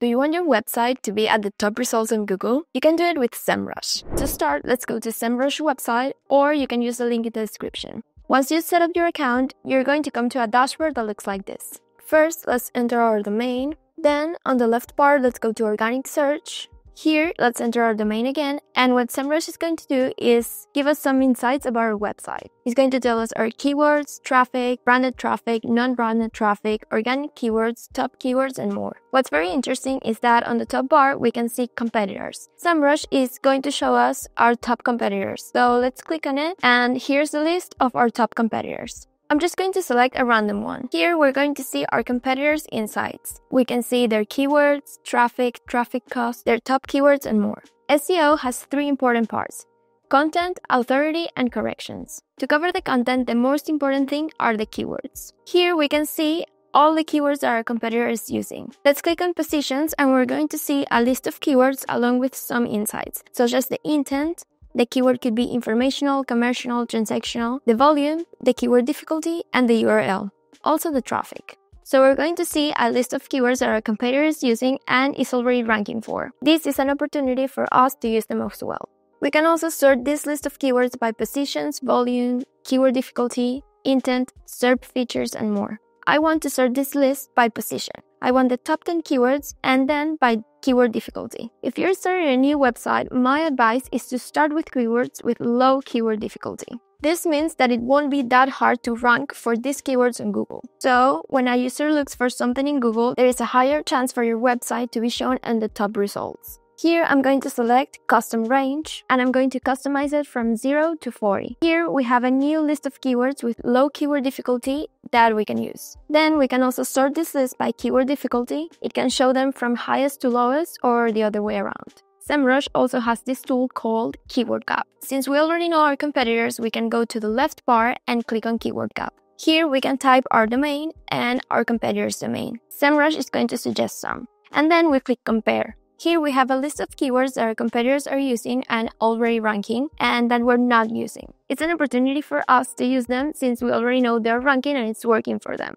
Do you want your website to be at the top results on Google? You can do it with SEMrush. To start, let's go to SEMrush website or you can use the link in the description. Once you set up your account, you're going to come to a dashboard that looks like this. First, let's enter our domain. Then, on the left part, let's go to organic search. Here, let's enter our domain again, and what SEMrush is going to do is give us some insights about our website. It's going to tell us our keywords, traffic, branded traffic, non-branded traffic, organic keywords, top keywords, and more. What's very interesting is that on the top bar, we can see competitors. SEMrush is going to show us our top competitors. So let's click on it, and here's the list of our top competitors. I'm just going to select a random one. Here, we're going to see our competitors' insights. We can see their keywords, traffic, traffic cost, their top keywords, and more. SEO has three important parts content, authority, and corrections. To cover the content, the most important thing are the keywords. Here we can see all the keywords that our competitor is using. Let's click on positions and we're going to see a list of keywords along with some insights, such as the intent, the keyword could be informational, commercial, transactional, the volume, the keyword difficulty, and the URL. Also the traffic. So we're going to see a list of keywords that our competitor is using and is already ranking for. This is an opportunity for us to use them as well. We can also sort this list of keywords by positions, volume, keyword difficulty, intent, SERP features, and more. I want to sort this list by position. I want the top 10 keywords and then by keyword difficulty. If you're starting a new website, my advice is to start with keywords with low keyword difficulty. This means that it won't be that hard to rank for these keywords on Google. So, when a user looks for something in Google, there is a higher chance for your website to be shown in the top results. Here I'm going to select custom range and I'm going to customize it from 0 to 40. Here we have a new list of keywords with low keyword difficulty that we can use. Then we can also sort this list by keyword difficulty. It can show them from highest to lowest or the other way around. SEMrush also has this tool called Keyword Gap. Since we already know our competitors, we can go to the left bar and click on Keyword Gap. Here we can type our domain and our competitor's domain. SEMrush is going to suggest some. And then we click Compare. Here we have a list of keywords that our competitors are using and already ranking and that we're not using. It's an opportunity for us to use them since we already know they're ranking and it's working for them.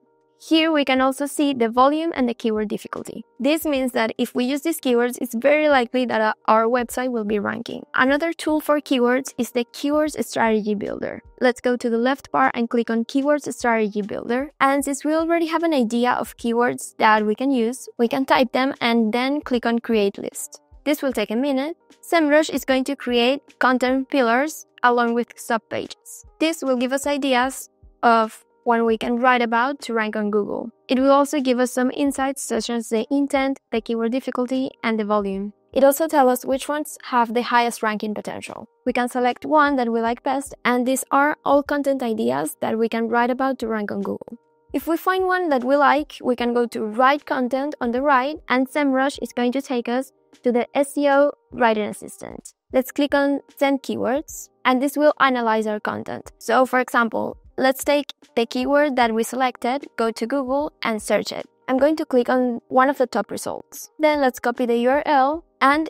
Here we can also see the volume and the keyword difficulty. This means that if we use these keywords, it's very likely that uh, our website will be ranking. Another tool for keywords is the Keywords Strategy Builder. Let's go to the left bar and click on Keywords Strategy Builder. And since we already have an idea of keywords that we can use, we can type them and then click on Create List. This will take a minute. SEMrush is going to create content pillars along with subpages. This will give us ideas of one we can write about to rank on Google. It will also give us some insights such as the intent, the keyword difficulty, and the volume. It also tells us which ones have the highest ranking potential. We can select one that we like best, and these are all content ideas that we can write about to rank on Google. If we find one that we like, we can go to Write Content on the right, and SEMrush is going to take us to the SEO Writing Assistant. Let's click on Send Keywords, and this will analyze our content. So, for example, Let's take the keyword that we selected, go to Google and search it. I'm going to click on one of the top results. Then let's copy the URL and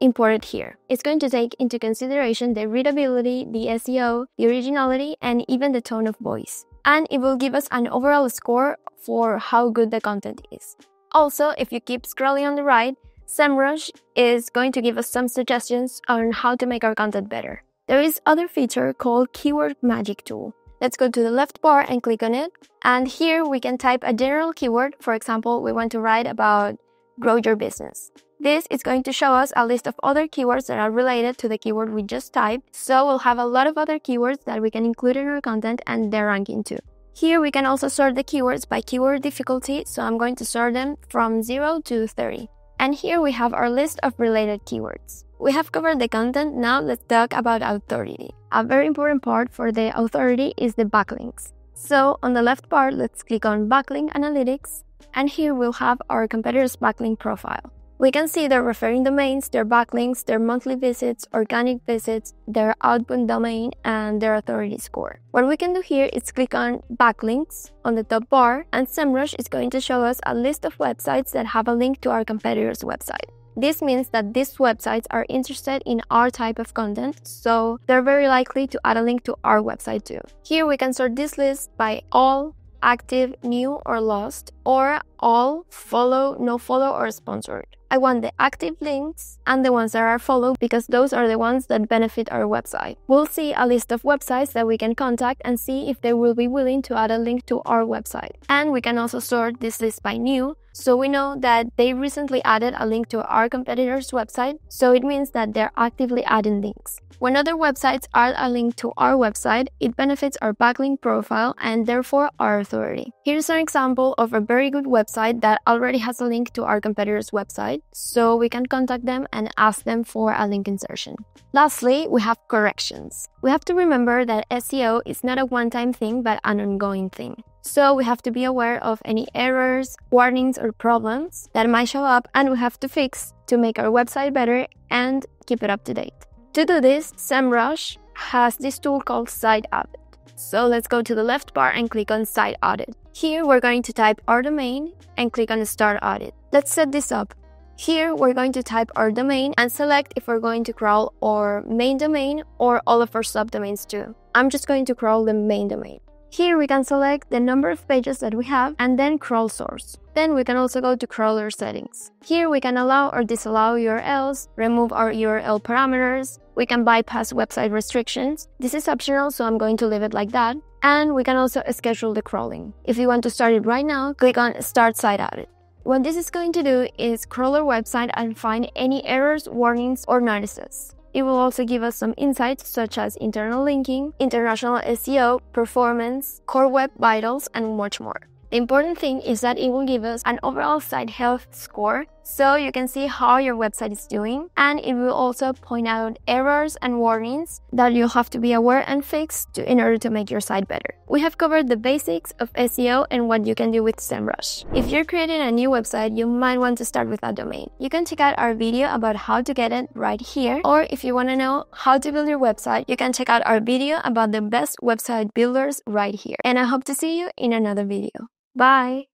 import it here. It's going to take into consideration the readability, the SEO, the originality, and even the tone of voice. And it will give us an overall score for how good the content is. Also, if you keep scrolling on the right, SEMrush is going to give us some suggestions on how to make our content better. There is other feature called Keyword Magic Tool. Let's go to the left bar and click on it. And here we can type a general keyword. For example, we want to write about grow your business. This is going to show us a list of other keywords that are related to the keyword we just typed. So we'll have a lot of other keywords that we can include in our content and their ranking too. Here we can also sort the keywords by keyword difficulty. So I'm going to sort them from 0 to 30. And here we have our list of related keywords. We have covered the content, now let's talk about authority. A very important part for the authority is the backlinks. So on the left part, let's click on Backlink Analytics, and here we'll have our competitor's backlink profile. We can see their referring domains, their backlinks, their monthly visits, organic visits, their outbound domain, and their authority score. What we can do here is click on backlinks on the top bar, and SEMrush is going to show us a list of websites that have a link to our competitor's website. This means that these websites are interested in our type of content, so they're very likely to add a link to our website too. Here we can sort this list by all active, new, or lost, or all, follow, no follow, or sponsored. I want the active links and the ones that are followed because those are the ones that benefit our website. We'll see a list of websites that we can contact and see if they will be willing to add a link to our website. And we can also sort this list by new so we know that they recently added a link to our competitor's website, so it means that they're actively adding links. When other websites add a link to our website, it benefits our backlink profile and therefore our authority. Here's an example of a very good website that already has a link to our competitor's website, so we can contact them and ask them for a link insertion. Lastly, we have corrections. We have to remember that SEO is not a one time thing but an ongoing thing. So we have to be aware of any errors, warnings, or problems that might show up and we have to fix to make our website better and keep it up to date. To do this, SEMrush has this tool called Site Audit. So let's go to the left bar and click on Site Audit. Here we're going to type our domain and click on Start Audit. Let's set this up. Here we're going to type our domain and select if we're going to crawl our main domain or all of our subdomains too. I'm just going to crawl the main domain. Here we can select the number of pages that we have and then crawl source. Then we can also go to crawler settings. Here we can allow or disallow URLs, remove our URL parameters, we can bypass website restrictions. This is optional, so I'm going to leave it like that. And we can also schedule the crawling. If you want to start it right now, click on Start Site Audit. What this is going to do is crawl our website and find any errors, warnings, or notices. It will also give us some insights such as internal linking, international SEO, performance, core web vitals, and much more. The important thing is that it will give us an overall site health score so you can see how your website is doing and it will also point out errors and warnings that you'll have to be aware and fix to, in order to make your site better. We have covered the basics of SEO and what you can do with SEMrush. If you're creating a new website, you might want to start with a domain. You can check out our video about how to get it right here or if you want to know how to build your website, you can check out our video about the best website builders right here. And I hope to see you in another video. Bye!